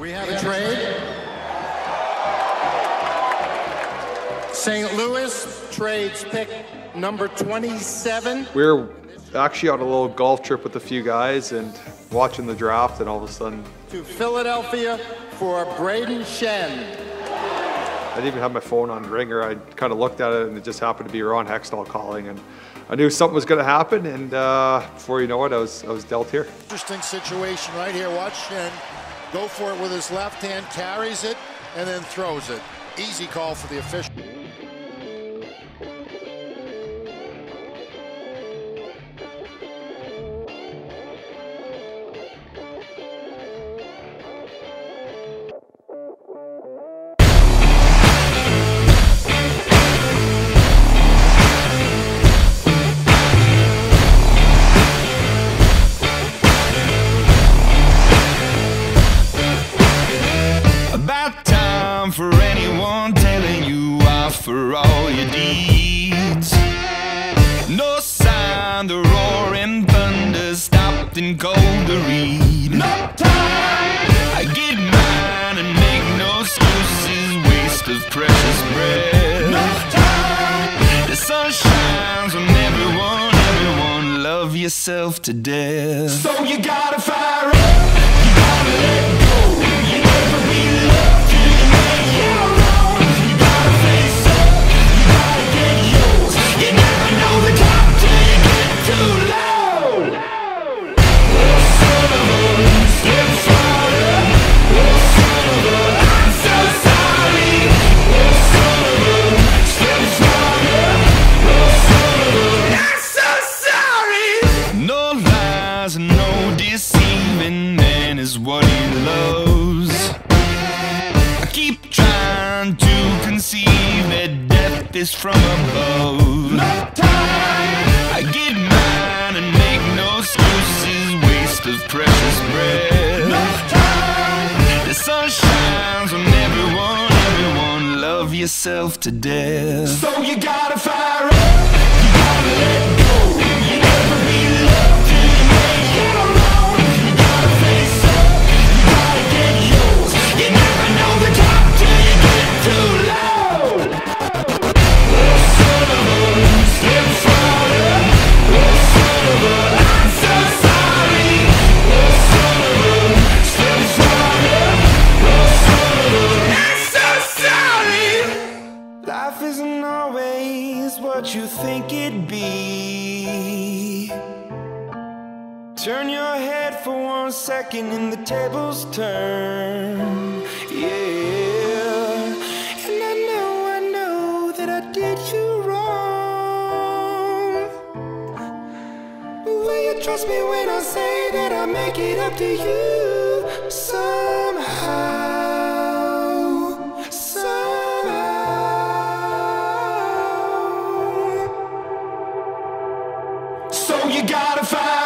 We have a trade. St. Louis trades pick number 27. We were actually on a little golf trip with a few guys and watching the draft, and all of a sudden, To Philadelphia for Brayden Schenn. I didn't even have my phone on ringer. I kind of looked at it, and it just happened to be Ron Hextall calling, and I knew something was going to happen. And uh, before you know it, I was I was dealt here. Interesting situation right here. Watch Schenn go for it with his left hand, carries it, and then throws it. Easy call for the official. About time for anyone telling you off for all your deeds. No sign the roaring thunder stopped and cold to read. No time. I get mine and make no excuses. Waste of precious breath. No time. The sun shines on everyone. Everyone love yourself to death. So you gotta fire up. You gotta is what he loves. I keep trying to conceive that death is from above. No time. I get mine and make no excuses. Waste of precious breath. No time. The sun shines on everyone. Everyone love yourself to death. So you gotta fire up. You gotta let what you think it'd be. Turn your head for one second and the tables turn. Yeah. And I know, I know that I did you wrong. Will you trust me when I say that I'll make it up to you somehow? You gotta fire